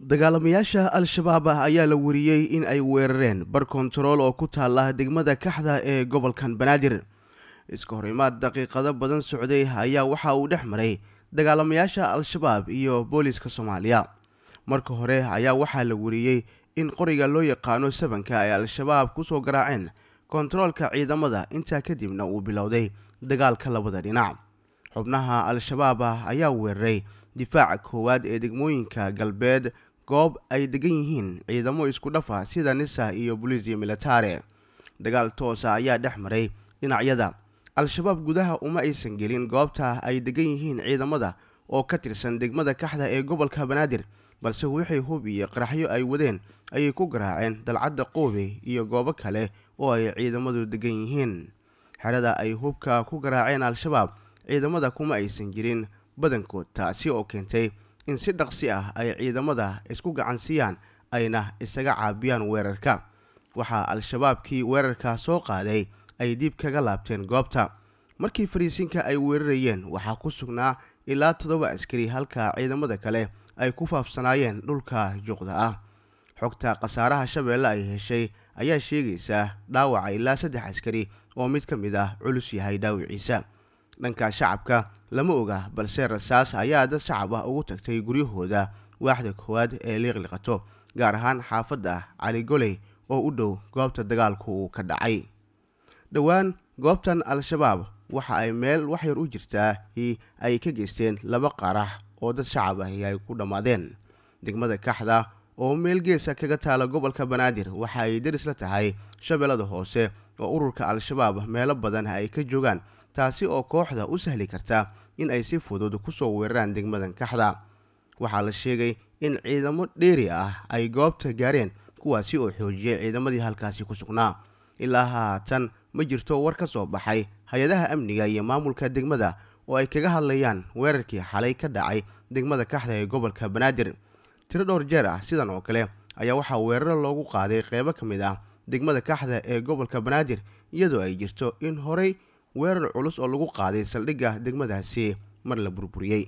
dagaalamayaasha al-shabaab ah ayaa la wariyey in ay weerareen bar kontarool oo ku taala degmada kaxda ee gobolkan banaadir. Iska horimaad daqiiqado badan socday ayaa waxa uu dhex maray dagaalamayaasha al-shabaab iyo booliska soomaaliya. Marka hore ayaa waxaa la wariyey in qoriga loo yaqaano sabanka ay al-shabaab ku soo garaaceen kontaroolka ciidamada. Intaa kadibna uu bilowday dagaalka labada dhinac. Xubnaha al-shabaab ah ayaa weeraray difaaca koowaad ee degmooyinka galbeed goob ay degan yihiin ciidamo isku dhafa sida nisa iyo boliisiya militare. Dagaal toosa ayaa dhex maray dhinacyada. Al-shabaab gudaha uma aysan gelin goobta ay degan yihiin ciidamada oo ka tirsan degmada kaxda ee gobolka banaadir balse wixii hub iyo qaraxyo ay wadeen ayay ku garaaceen dalcadda qoobe iyo goobo kale oo ay ciidamadu degan yihiin. Xerada ay hubka ku garaaceen al-shabaab ciidamada kuma aysan jirin badankood taasi oo keentay in si dhaqsi ah ay ciidamada isku gacansiiyaan ayna isaga caabiyaan weerarka. Waxaa al-shabaabkii weerarka soo qaaday ay dib kaga laabteen goobta. Markii fariisinka ay weerarayeen waxaa ku sugnaa ilaa toddoba askari halka ciidamada kale ay ku faafsanaayeen dhulka juqda ah. Xogta khasaaraha shabeelle ay heshay ayaa sheegaysa dhaawaca ilaa saddex askari oo mid ka mid ah culus yahay dhaawiciisa dhanka shacabka lama oga balse rasaas ayaa dad shacab ah ugu tagtay guryahooda waaxda koowaad ee liiqliqato gaar ahaan xaafadda cali goley oo u dhow goobta dagaalku uu ka dhacay. Dhowaan goobtan al-shabaab waxa ay meel waxyar u jirtaa ay ka geysteen laba qarax oo dad shacab ahi ay ku dhammaadeen. Degmada kaxda oo meel geesa kaga taala gobolka banaadir waxa ay deris la tahay shabeellada hoose oo ururka al-shabaab meelo badan ay ka joogaan taasi oo kooxda u sahli karta in ay si fudud ku soo weeraraan degmadan kaxda. Waxaa la sheegay in ciidamo dheeri ah ay goobta gaareen kuwaasi oo xoojiyay ciidamadii halkaasi ku sugnaa. Ilaa haatan ma jirto war ka soo baxay hay'adaha amniga iyo maamulka degmada oo ay kaga hadlayaan weerarkii xalay ka dhacay degmada kaxda ee gobolka banaadir. Tiro dhowr jeer ah sidan oo kale ayaa waxaa weeraro loogu qaaday qeybo ka mid ah degmada kaxda ee gobolka banaadir iyadoo ay jirto in horey weerar culus oo lagu qaaday saldhigga degmadaasi mar la burburiyey.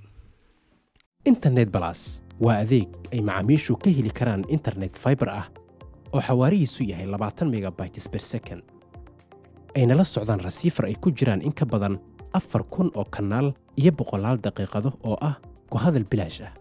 Internet balas waa adeeg ay macaamiishu ka heli karaan internet faibar ah oo xawaarihiisu yahay labaatan megabytes ber second ayna la socdaan rasiifar ay ku jiraan in ka badan afar kun oo kanaal iyo boqolaal daqiiqado oo ah ku hadal bilaash ah